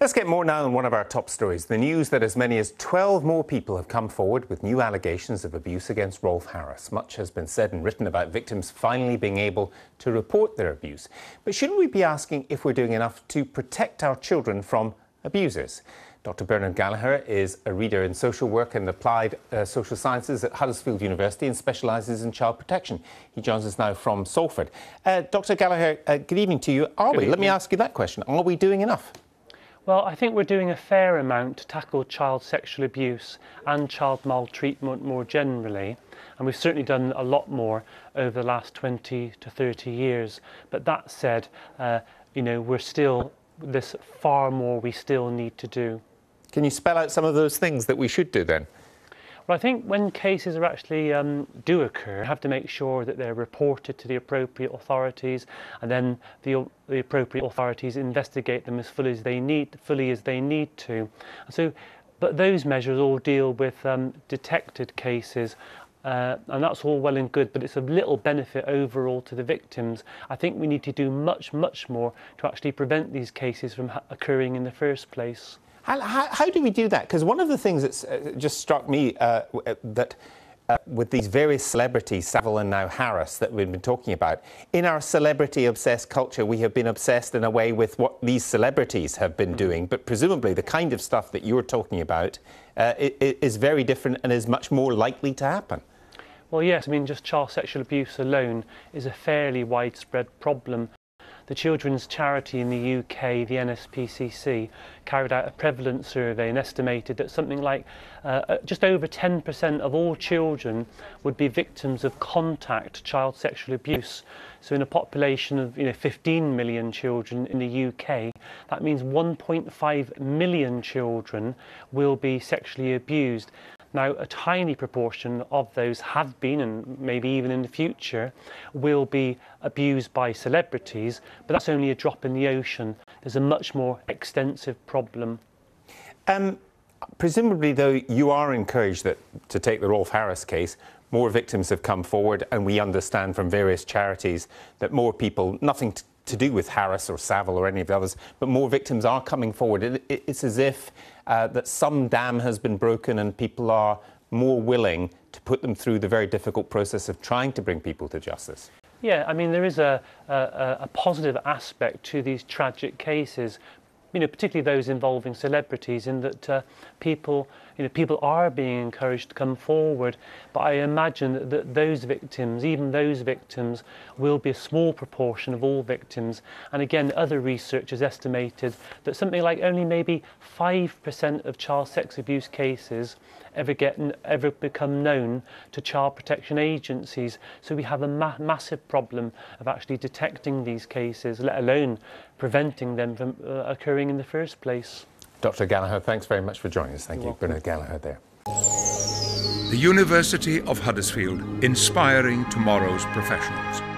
Let's get more now on one of our top stories. The news that as many as 12 more people have come forward with new allegations of abuse against Rolf Harris. Much has been said and written about victims finally being able to report their abuse. But shouldn't we be asking if we're doing enough to protect our children from abusers? Dr. Bernard Gallagher is a reader in social work and applied uh, social sciences at Huddersfield University and specialises in child protection. He joins us now from Salford. Uh, Dr. Gallagher, uh, good evening to you. Are good we? Evening. Let me ask you that question. Are we doing enough? Well, I think we're doing a fair amount to tackle child sexual abuse and child maltreatment more generally. And we've certainly done a lot more over the last 20 to 30 years. But that said, uh, you know, we're still, there's far more we still need to do. Can you spell out some of those things that we should do then? Well, I think when cases are actually um, do occur, you have to make sure that they're reported to the appropriate authorities, and then the, the appropriate authorities investigate them as fully as they need, fully as they need to. So, but those measures all deal with um, detected cases. Uh, and that's all well and good, but it's a little benefit overall to the victims. I think we need to do much, much more to actually prevent these cases from occurring in the first place. How, how, how do we do that? Because one of the things that uh, just struck me uh, uh, that uh, with these various celebrities, Savile and now Harris, that we've been talking about, in our celebrity obsessed culture, we have been obsessed in a way with what these celebrities have been doing. But presumably, the kind of stuff that you're talking about uh, is very different and is much more likely to happen. Well, yes, I mean, just child sexual abuse alone is a fairly widespread problem the children's charity in the UK, the NSPCC, carried out a prevalence survey and estimated that something like uh, uh just over 10% of all children would be victims of contact child sexual abuse. So in a population of you know 15 million children in the UK, that means 1.5 million children will be sexually abused. Now, a tiny proportion of those have been, and maybe even in the future, will be abused by celebrities, but that's only a drop in the ocean. There's a much more extensive problem. Um, presumably, though, you are encouraged that to take the Rolf Harris case, more victims have come forward, and we understand from various charities that more people, nothing to do with Harris or Savile or any of the others, but more victims are coming forward. It, it, it's as if uh, that some dam has been broken and people are more willing to put them through the very difficult process of trying to bring people to justice. Yeah, I mean, there is a, a, a positive aspect to these tragic cases, you know, particularly those involving celebrities, in that uh, people, you know, people are being encouraged to come forward. But I imagine that, those victims, even those victims, will be a small proportion of all victims. And again, other research has estimated that something like only maybe 5% of child sex abuse cases ever get ever become known to child protection agencies. So we have a ma massive problem of actually detecting these cases, let alone preventing them from uh, occurring in the first place. Dr. Gallagher, thanks very much for joining us. Thank You're you, welcome. Bernard Gallagher there. The University of Huddersfield, inspiring tomorrow's professionals.